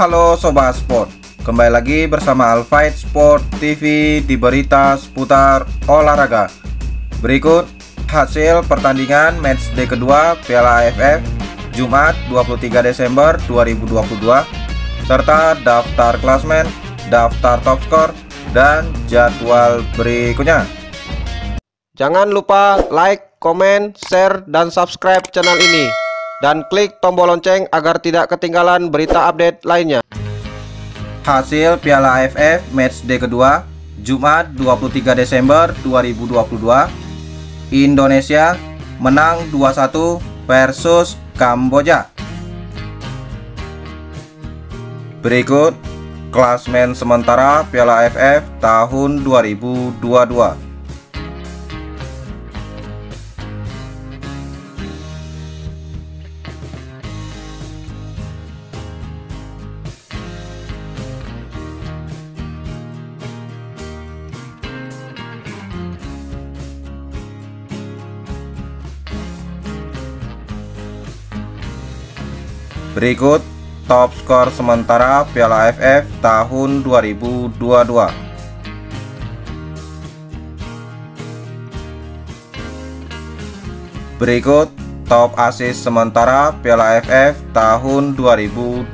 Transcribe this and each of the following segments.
Halo Sobat Sport. Kembali lagi bersama Alfight Sport TV di berita seputar olahraga. Berikut hasil pertandingan match day kedua Piala AFF Jumat 23 Desember 2022 Serta daftar klasmen, daftar top skor, dan jadwal berikutnya. Jangan lupa like, komen, share, dan subscribe channel ini dan klik tombol lonceng agar tidak ketinggalan berita update lainnya. Hasil Piala AFF match day kedua Jumat 23 Desember 2022 Indonesia menang 2-1 versus Kamboja. Berikut klasmen sementara Piala AFF tahun 2022 Berikut top skor sementara Piala AFF tahun 2022. Berikut top assist sementara Piala AFF tahun 2022.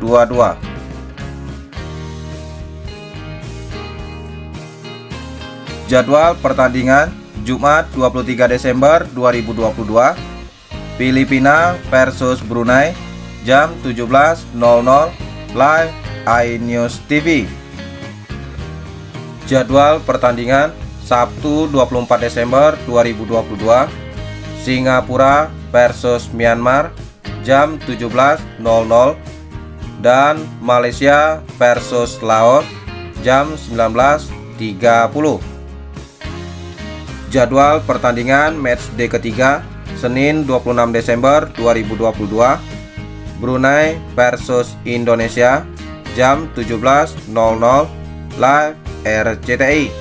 Jadwal pertandingan Jumat 23 Desember 2022 Filipina versus Brunei jam 17.00 live iNews TV. Jadwal pertandingan Sabtu 24 Desember 2022 Singapura versus Myanmar jam 17.00 dan Malaysia versus Laos jam 19.30 Jadwal pertandingan match day ketiga Senin 26 Desember 2022 Brunei versus Indonesia jam 17.00 live RCTI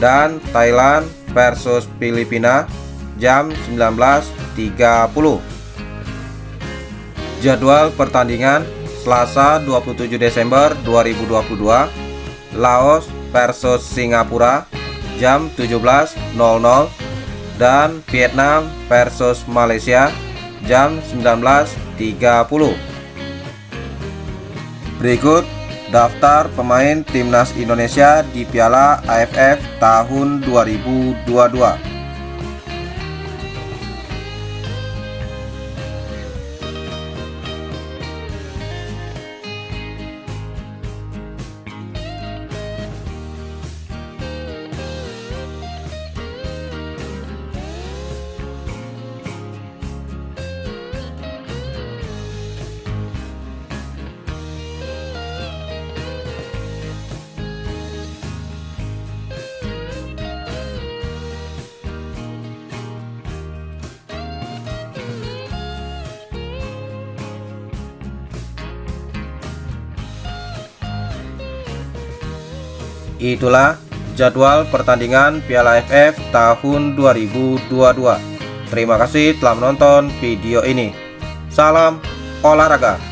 dan Thailand versus Filipina jam 19.30 Jadwal pertandingan Selasa 27 Desember 2022 Laos versus Singapura jam 17.00 dan Vietnam versus Malaysia jam 19.30 Berikut daftar pemain timnas Indonesia di Piala AFF tahun 2022 Itulah jadwal pertandingan Piala AFF tahun 2022. Terima kasih telah menonton video ini. Salam olahraga.